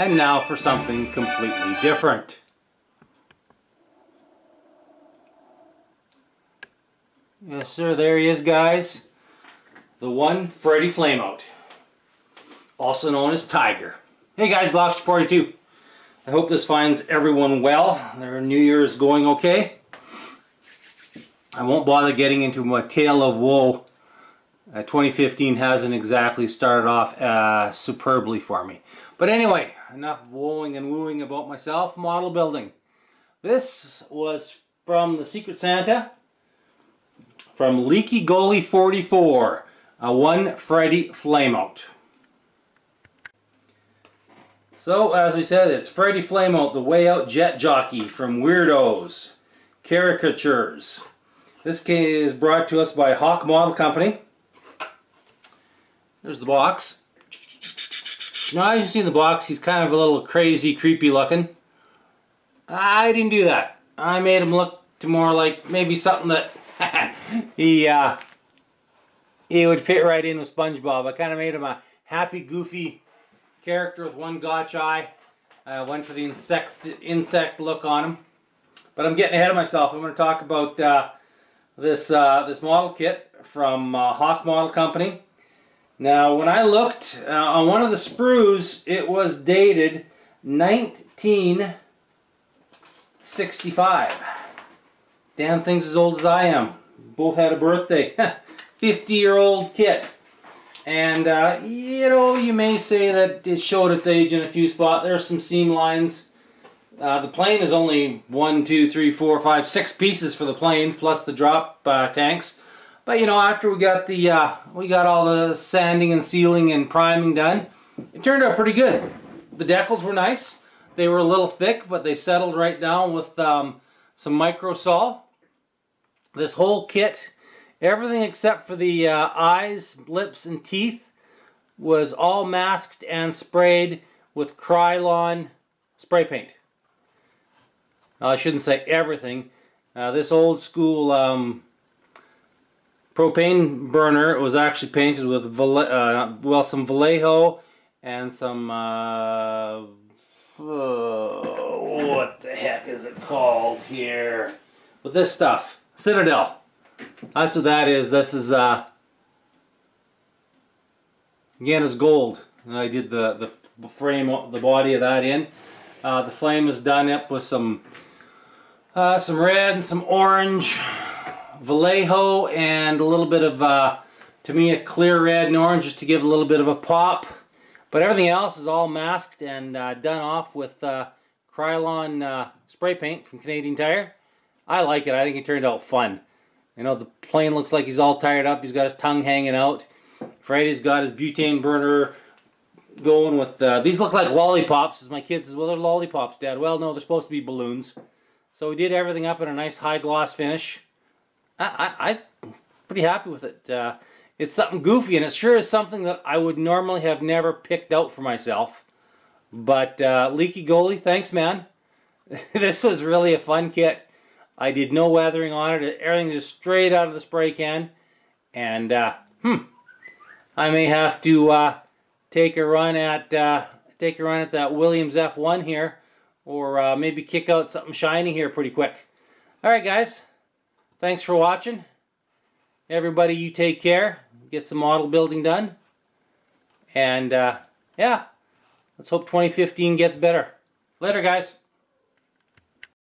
And now for something completely different. Yes sir, there he is guys. The one Freddy Flameout. Also known as Tiger. Hey guys, Glockster42. I hope this finds everyone well. Their New Year is going okay. I won't bother getting into my tale of woe. Uh, 2015 hasn't exactly started off uh, superbly for me. But anyway, enough wooing and wooing about myself. Model building. This was from the Secret Santa from Leaky Goalie 44, a one Freddy Flameout. So, as we said, it's Freddy Flameout, the way out jet jockey from Weird-Ohs, Caricatures. This case is brought to us by Hawk Model Company. There's the box. Now, as you see in the box, he's kind of a little crazy, creepy looking. I didn't do that. I made him look more like maybe something that he uh, he would fit right in with SpongeBob. I kind of made him a happy, goofy character with one gotch eye. I went for the insect insect look on him. But I'm getting ahead of myself. I'm going to talk about uh, this uh, this model kit from uh, Hawk Model Company. Now, when I looked uh, on one of the sprues, it was dated 1965. Damn thing's as old as I am. Both had a birthday. 50 year old kit. And, uh, you know, you may say that it showed its age in a few spots. There are some seam lines. Uh, the plane is only one, two, three, four, five, six pieces for the plane, plus the drop uh, tanks. But, you know, after we got the, uh, we got all the sanding and sealing and priming done, it turned out pretty good. The decals were nice. They were a little thick, but they settled right down with um, some micro sol. This whole kit Everything except for the uh, eyes, lips, and teeth was all masked and sprayed with Krylon spray paint. I shouldn't say everything. Uh, this old school um, propane burner it was actually painted with uh, well some Vallejo and some uh, what the heck is it called here with this stuff Citadel that's what that is. This is uh, again is gold. I did the the frame, the body of that in. Uh, the flame is done up with some uh, some red and some orange, Vallejo, and a little bit of uh, to me a clear red and orange just to give a little bit of a pop. But everything else is all masked and uh, done off with uh, Krylon uh, spray paint from Canadian Tire. I like it. I think it turned out fun. You know, the plane looks like he's all tired up. He's got his tongue hanging out. Freddy's got his butane burner going with, uh, these look like lollipops. As my kid says, well, they're lollipops, Dad. Well, no, they're supposed to be balloons. So we did everything up in a nice high gloss finish. I, I, I'm pretty happy with it. Uh, it's something goofy, and it sure is something that I would normally have never picked out for myself. But uh, Leaky Goalie, thanks, man. this was really a fun kit. I did no weathering on it. Everything just straight out of the spray can. And, uh, hmm, I may have to uh, take a run at uh, take a run at that Williams F1 here, or uh, maybe kick out something shiny here pretty quick. All right, guys. Thanks for watching. Everybody, you take care. Get some model building done. And, uh, yeah, let's hope 2015 gets better. Later, guys.